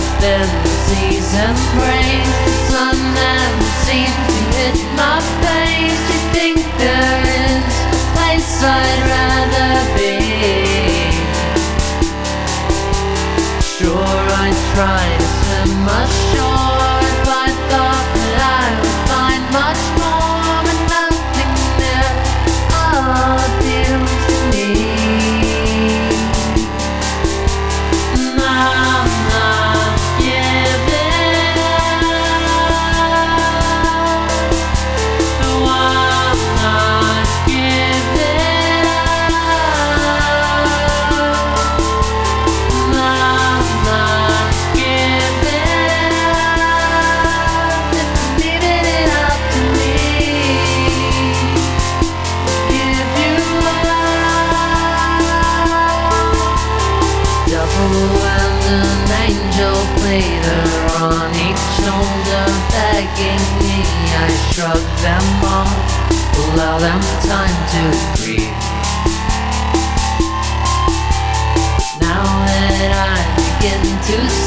and the Some never to hit my face. You think there is a place I'd rather be? Sure I try to swim ashore later on Each shoulder begging me I shrug them off Allow them time to breathe. Now that I begin to